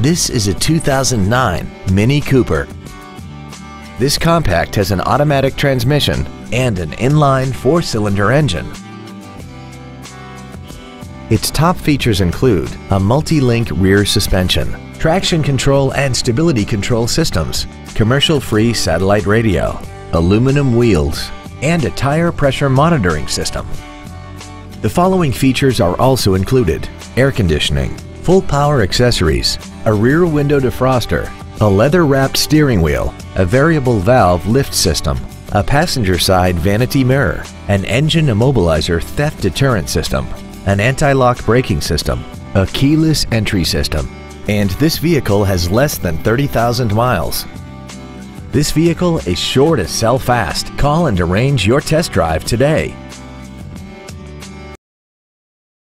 This is a 2009 Mini Cooper. This compact has an automatic transmission and an inline four-cylinder engine. Its top features include a multi-link rear suspension, traction control and stability control systems, commercial-free satellite radio, aluminum wheels, and a tire pressure monitoring system. The following features are also included. Air conditioning, full power accessories, a rear window defroster, a leather-wrapped steering wheel, a variable valve lift system, a passenger side vanity mirror, an engine immobilizer theft deterrent system, an anti-lock braking system, a keyless entry system, and this vehicle has less than 30,000 miles. This vehicle is sure to sell fast. Call and arrange your test drive today.